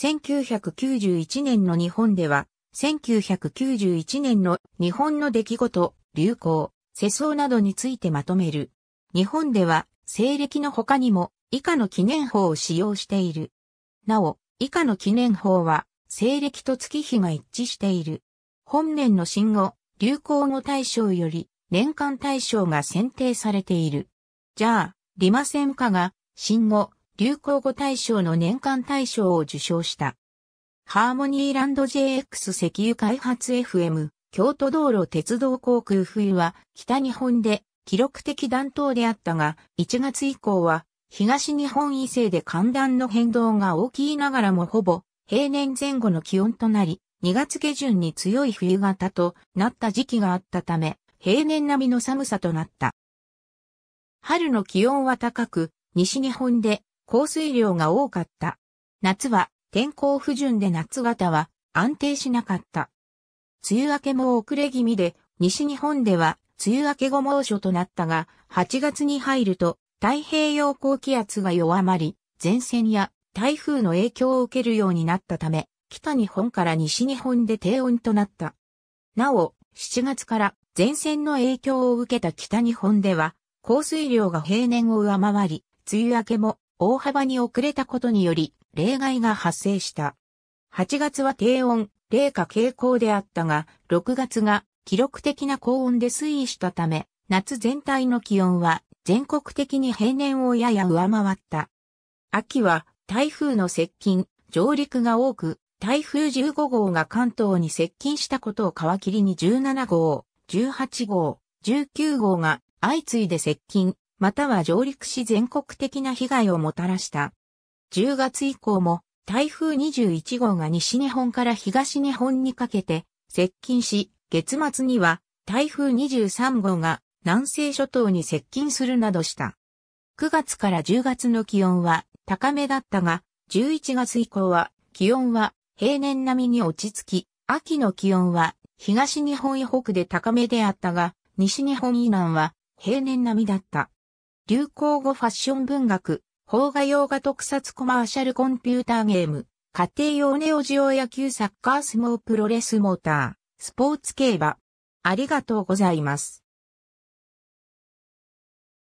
1991年の日本では、1991年の日本の出来事、流行、世相などについてまとめる。日本では、西暦の他にも、以下の記念法を使用している。なお、以下の記念法は、西暦と月日が一致している。本年の新語、流行語大賞より、年間大賞が選定されている。じゃあ、リマセンカが、新語、流行語大賞の年間大賞を受賞した。ハーモニーランド JX 石油開発 FM、京都道路鉄道航空冬は北日本で記録的暖冬であったが、1月以降は東日本以西で寒暖の変動が大きいながらもほぼ平年前後の気温となり、2月下旬に強い冬型となった時期があったため、平年並みの寒さとなった。春の気温は高く、西日本で降水量が多かった。夏は天候不順で夏型は安定しなかった。梅雨明けも遅れ気味で、西日本では梅雨明け後猛暑となったが、8月に入ると太平洋高気圧が弱まり、前線や台風の影響を受けるようになったため、北日本から西日本で低温となった。なお、7月から前線の影響を受けた北日本では、降水量が平年を上回り、梅雨明けも大幅に遅れたことにより、例外が発生した。8月は低温、冷夏傾向であったが、6月が記録的な高温で推移したため、夏全体の気温は全国的に平年をやや上回った。秋は台風の接近、上陸が多く、台風15号が関東に接近したことを皮切りに17号、18号、19号が相次いで接近、または上陸し全国的な被害をもたらした。10月以降も台風21号が西日本から東日本にかけて接近し、月末には台風23号が南西諸島に接近するなどした。9月から10月の気温は高めだったが、11月以降は気温は平年並みに落ち着き、秋の気温は東日本以北で高めであったが、西日本以南は平年並みだった。流行語ファッション文学、邦画洋画特撮コマーシャルコンピューターゲーム、家庭用ネオジオ野球サッカースモープロレスモーター、スポーツ競馬。ありがとうございます。